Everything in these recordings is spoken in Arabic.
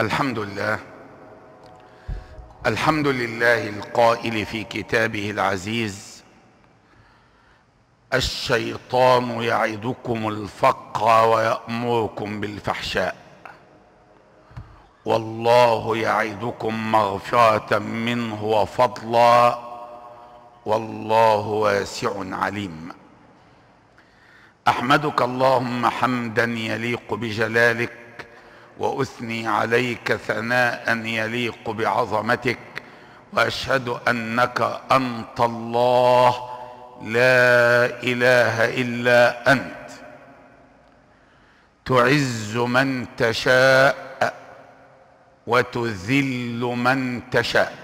الحمد لله. الحمد لله القائل في كتابه العزيز الشيطان يعدكم الفقر ويأمركم بالفحشاء. والله يعدكم مغفرة منه وفضلا والله واسع عليم. أحمدك اللهم حمدا يليق بجلالك وأثني عليك ثناء يليق بعظمتك وأشهد أنك أنت الله لا إله إلا أنت. تعز من تشاء وتذل من تشاء.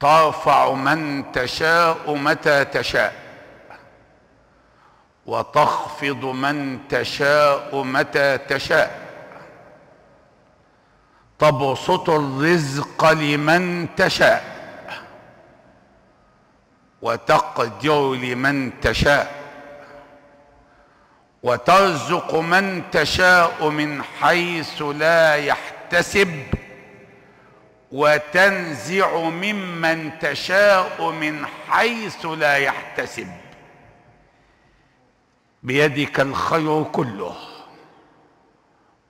ترفع من تشاء متى تشاء. وتخفض من تشاء متى تشاء. تبسط الرزق لمن تشاء وتقدر لمن تشاء وترزق من تشاء من حيث لا يحتسب وتنزع ممن تشاء من حيث لا يحتسب. بيدك الخير كله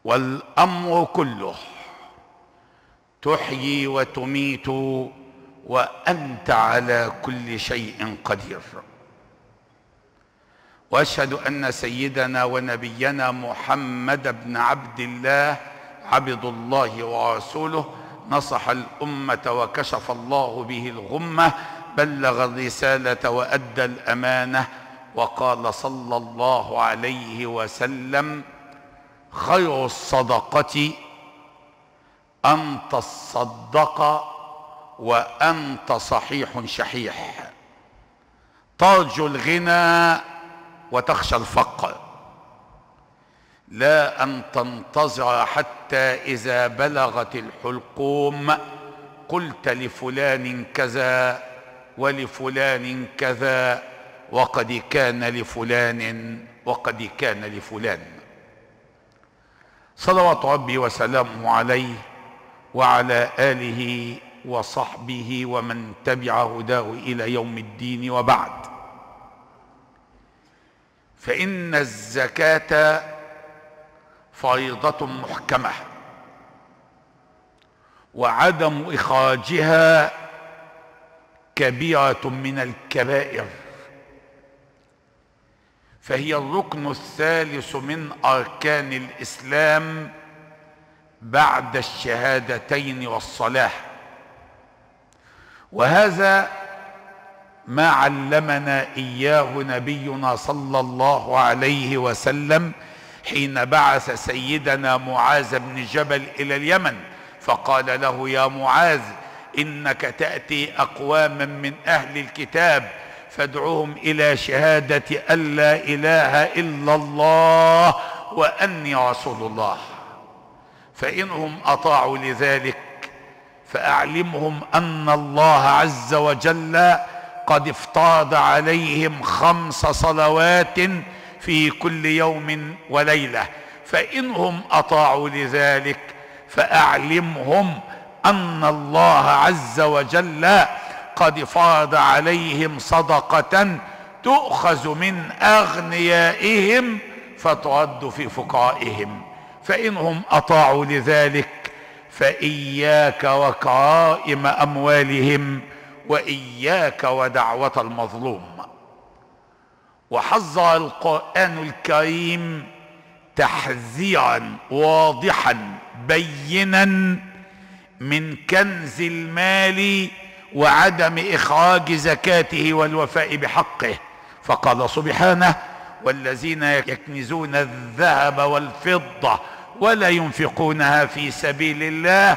والأمر كله. تحيي وتميت وأنت على كل شيء قدير. وأشهد أن سيدنا ونبينا محمد بن عبد الله عبد الله ورسوله نصح الأمة وكشف الله به الغمة بلغ الرسالة وأدى الأمانة وقال صلى الله عليه وسلم خير الصدقة أن تصدق وأنت صحيح شحيح. ترجو الغنى وتخشى الفقر. لا أن تنتظر حتى إذا بلغت الحلقوم قلت لفلان كذا ولفلان كذا. وقد كان لفلان وقد كان لفلان. صلوات ربي وسلامه عليه وعلى آله وصحبه ومن تبع هداه إلى يوم الدين وبعد. فإن الزكاة فريضة محكمة وعدم إخراجها كبيرة من الكبائر. فهي الركن الثالث من أركان الإسلام بعد الشهادتين والصلاة. وهذا ما علمنا إياه نبينا صلى الله عليه وسلم حين بعث سيدنا معاذ بن جبل إلى اليمن فقال له يا معاذ إنك تأتي أقواما من أهل الكتاب فادعوهم إلى شهادة أن لا إله إلا الله وأني رسول الله. فانهم أطاعوا لذلك فأعلمهم أن الله عز وجل قد افترض عليهم خمس صلوات في كل يوم وليلة. فانهم أطاعوا لذلك فأعلمهم أن الله عز وجل قد فرض عليهم صدقة تؤخذ من أغنيائهم فترد في فقرائهم. فانهم أطاعوا لذلك فإياك وكرائم أموالهم وإياك ودعوة المظلوم. وحذر القرآن الكريم تحذيرا واضحا بينا من كنز المال وعدم إخراج زكاته والوفاء بحقه. فقال سبحانه والذين يكنزون الذهب والفضة ولا ينفقونها في سبيل الله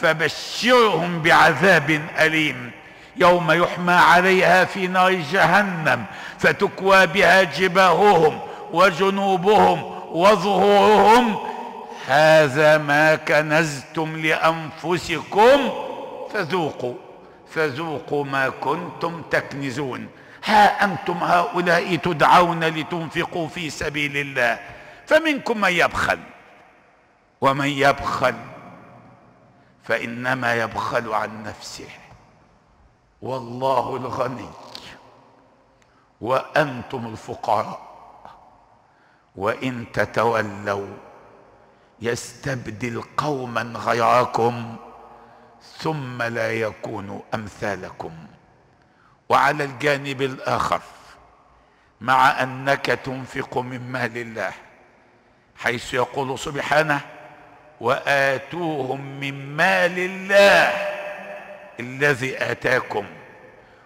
فبشرهم بعذاب أليم. يوم يحمى عليها في نار جهنم فتكوى بها جباههم وجنوبهم وظهورهم. هذا ما كنزتم لأنفسكم فذوقوا فذوقوا ما كنتم تكنزون. ها أنتم هؤلاء تدعون لتنفقوا في سبيل الله. فمنكم من يبخل؟ ومن يبخل؟ فإنما يبخل عن نفسه. والله الغني. وأنتم الفقراء. وإن تتولوا يستبدل قوما غيركم. ثم لا يكونوا أمثالكم. وعلى الجانب الآخر مع أنك تنفق من مال الله حيث يقول سبحانه وآتوهم من مال الله الذي آتاكم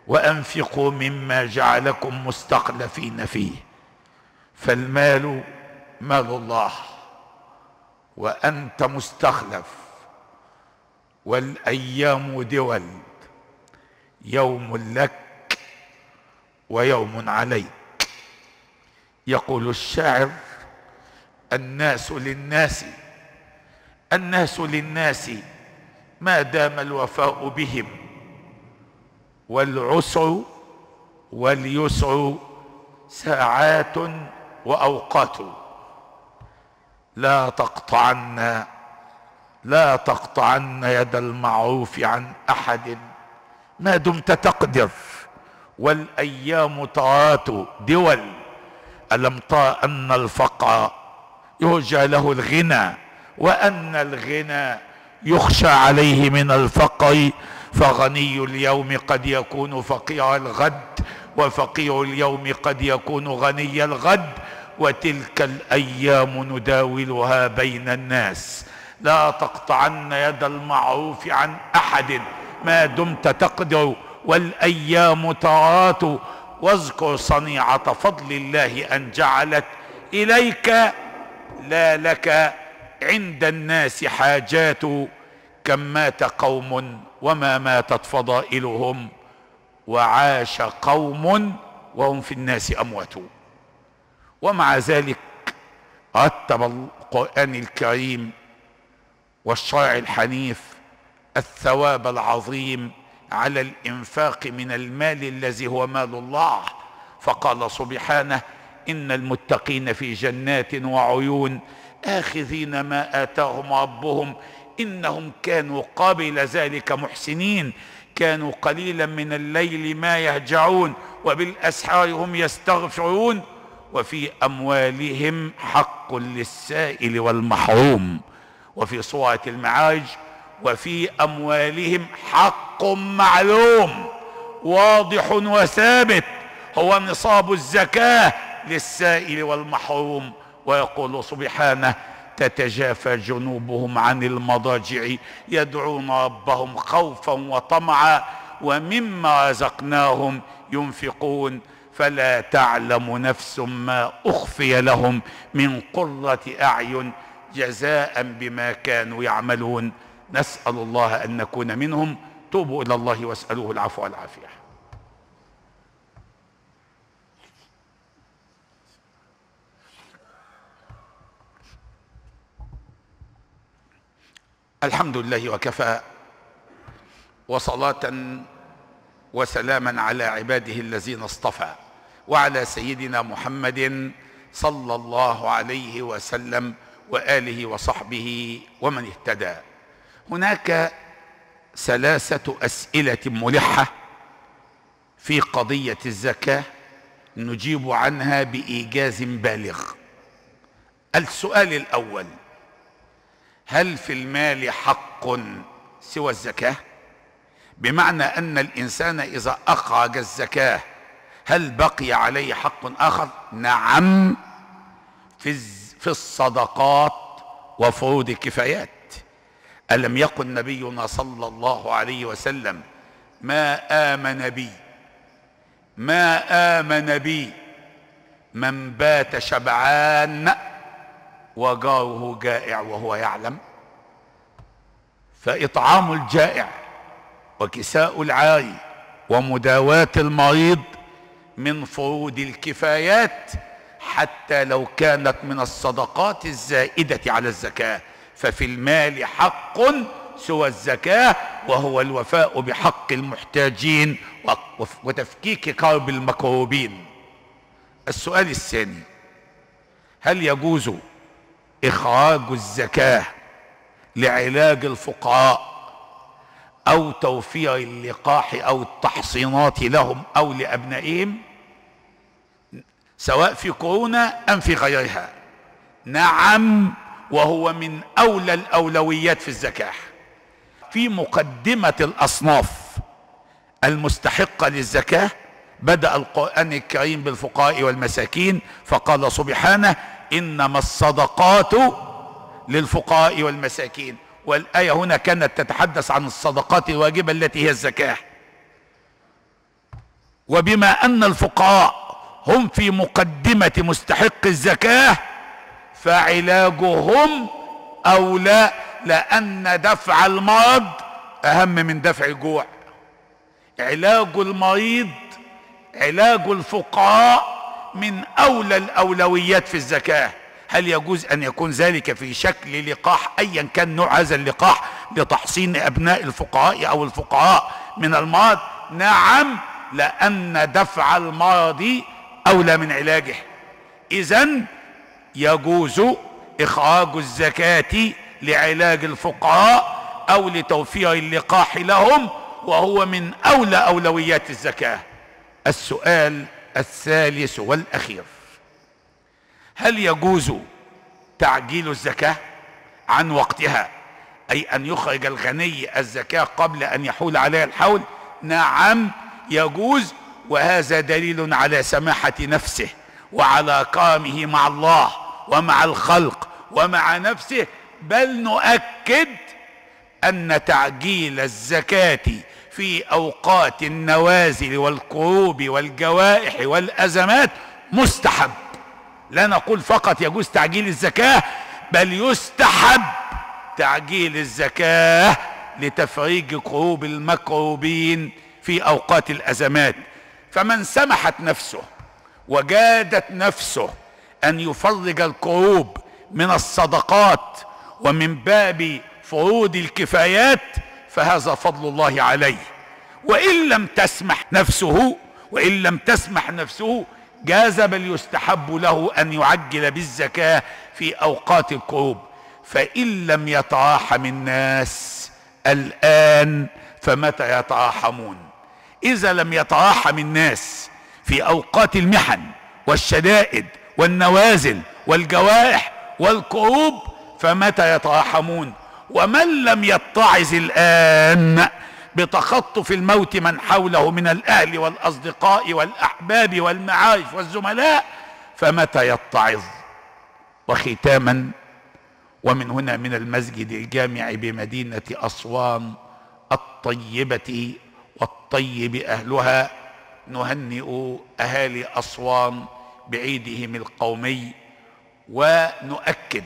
وأنفقوا مما جعلكم مستخلفين فيه. فالمال مال الله وأنت مستخلف. والأيام دول يوم لك ويوم عليك. يقول الشاعر الناس للناس الناس للناس ما دام الوفاء بهم والعسر واليسر ساعات وأوقات. لا تقطعن لا تقطعن يد المعروف عن أحد. ما دمت تقدر. والأيام طاعات دول. ألم تر أن الفقر يرجى له الغنى وأن الغنى يخشى عليه من الفقر. فغني اليوم قد يكون فقير الغد وفقير اليوم قد يكون غني الغد. وتلك الأيام نداولها بين الناس. لا تقطعن يد المعروف عن أحد. ما دمت تقدر والأيام ترات. واذكر صنيعة فضل الله أن جعلت إليك. لا لك عند الناس حاجات. كم مات قوم وما ماتت فضائلهم. وعاش قوم وهم في الناس أموات. ومع ذلك رتب القرآن الكريم والشرع الحنيف الثواب العظيم على الإنفاق من المال الذي هو مال الله. فقال سبحانه إن المتقين في جنات وعيون آخذين ما آتاهم ربهم إنهم كانوا قبل ذلك محسنين. كانوا قليلا من الليل ما يهجعون وبالأسحار هم يستغفرون. وفي أموالهم حق للسائل والمحروم. وفي سوره المعارج وفي أموالهم حق معلوم واضح وثابت هو نصاب الزكاة للسائل والمحروم. ويقول سبحانه تتجافى جنوبهم عن المضاجع يدعون ربهم خوفا وطمعا ومما رزقناهم ينفقون. فلا تعلم نفس ما أخفي لهم من قرة أعين جزاء بما كانوا يعملون. نسأل الله أن نكون منهم. توبوا إلى الله واسألوه العفو والعافية. الحمد لله وكفى وصلاة وسلاما على عباده الذين اصطفى وعلى سيدنا محمد صلى الله عليه وسلم. وآله وصحبه ومن اهتدى. هناك ثلاثة أسئلة ملحة في قضية الزكاة نجيب عنها بإيجاز بالغ. السؤال الأول هل في المال حق سوى الزكاة؟ بمعنى أن الإنسان إذا أخرج الزكاة هل بقي عليه حق آخر؟ نعم. في في الصدقات وفروض الكفايات. ألم يقل نبينا صلى الله عليه وسلم ما آمن بي ما آمن بي من بات شبعان وجاره جائع وهو يعلم. فإطعام الجائع وكساء العاري ومداواة المريض من فروض الكفايات حتى لو كانت من الصدقات الزائدة على الزكاة. ففي المال حق سوى الزكاة وهو الوفاء بحق المحتاجين وتفكيك كرب المكروبين. السؤال الثاني هل يجوز إخراج الزكاة لعلاج الفقراء أو توفير اللقاح أو التحصينات لهم أو لأبنائهم؟ سواء في كورونا أم في غيرها. نعم وهو من أولى الأولويات في الزكاة. في مقدمة الأصناف المستحقة للزكاة بدأ القرآن الكريم بالفقراء والمساكين فقال سبحانه إنما الصدقات للفقراء والمساكين. والآية هنا كانت تتحدث عن الصدقات الواجبة التي هي الزكاة. وبما أن الفقراء هم في مقدمة مستحق الزكاة فعلاجهم أولى لأن دفع المرض أهم من دفع الجوع. علاج المريض علاج الفقراء من أولى الأولويات في الزكاة. هل يجوز أن يكون ذلك في شكل لقاح ايا كان نوع هذا اللقاح لتحصين أبناء الفقراء أو الفقراء من المرض؟ نعم لأن دفع المرض أولى من علاجه. اذا يجوز إخراج الزكاة لعلاج الفقراء أو لتوفير اللقاح لهم وهو من أولى أولويات الزكاة. السؤال الثالث والأخير. هل يجوز تعجيل الزكاة عن وقتها؟ أي أن يخرج الغني الزكاة قبل أن يحول عليه الحول؟ نعم يجوز وهذا دليل على سماحة نفسه وعلى كرمه مع الله ومع الخلق ومع نفسه بل نؤكد أن تعجيل الزكاة في أوقات النوازل والكروب والجوائح والأزمات مستحب. لا نقول فقط يجوز تعجيل الزكاة بل يستحب تعجيل الزكاة لتفريج كروب المكروبين في أوقات الأزمات. فمن سمحت نفسه وجادت نفسه أن يفرج الكروب من الصدقات ومن باب فروض الكفايات فهذا فضل الله عليه. وإن لم تسمح نفسه وإن لم تسمح نفسه جاز بل يستحب له أن يعجل بالزكاة في أوقات الكروب. فإن لم يتراحم الناس الآن فمتى يتراحمون؟ إذا لم يتراحم الناس في أوقات المحن والشدائد والنوازل والجوائح والكروب فمتى يتراحمون؟ ومن لم يتعظ الآن بتخطف الموت من حوله من الأهل والأصدقاء والأحباب والمعارف والزملاء فمتى يتعظ؟ وختاما ومن هنا من المسجد الجامع بمدينة اسوان الطيبة والطيب أهلها نهنئ أهالي اسوان بعيدهم القومي ونؤكد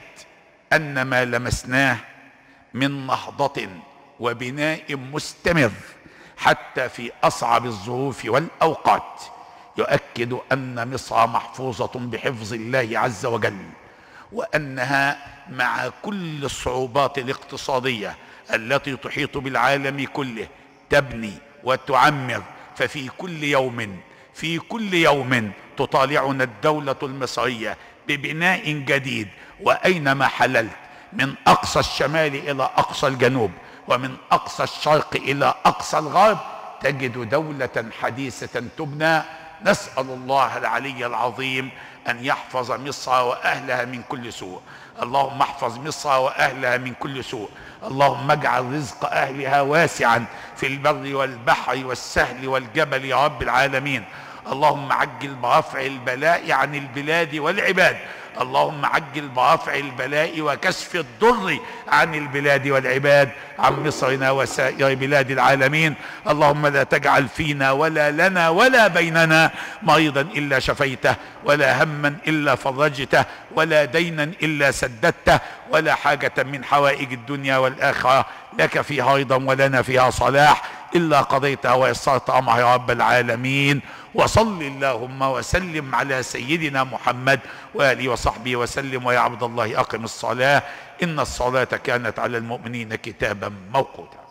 أن ما لمسناه من نهضة وبناء مستمر حتى في أصعب الظروف والأوقات يؤكد أن مصر محفوظة بحفظ الله عز وجل وأنها مع كل الصعوبات الاقتصادية التي تحيط بالعالم كله تبني وتعمر ففي كل يوم في كل يوم تطالعنا الدولة المصرية ببناء جديد. وأينما حللت من أقصى الشمال إلى أقصى الجنوب ومن أقصى الشرق إلى أقصى الغرب تجد دولة حديثة تبنى. نسأل الله العلي العظيم أن يحفظ مصر وأهلها من كل سوء. اللهم احفظ مصر وأهلها من كل سوء. اللهم اجعل رزق أهلها واسعا في البر والبحر والسهل والجبل يا رب العالمين. اللهم عجل برفع البلاء عن البلاد والعباد. اللهم عجل برفع البلاء وكشف الضر عن البلاد والعباد عن مصرنا وسائر بلاد العالمين. اللهم لا تجعل فينا ولا لنا ولا بيننا مريضا إلا شفيته ولا هما إلا فرجته ولا دينا إلا سددته ولا حاجة من حوائج الدنيا والآخرة. لك فيها رضا ولنا فيها صلاح. إلا قضيتها ويسرت امرها يا رب العالمين. وصل اللهم وسلم على سيدنا محمد وآله وصحبه وسلم. ويا عبد الله أقم الصلاة. إن الصلاة كانت على المؤمنين كتابا موقوتا.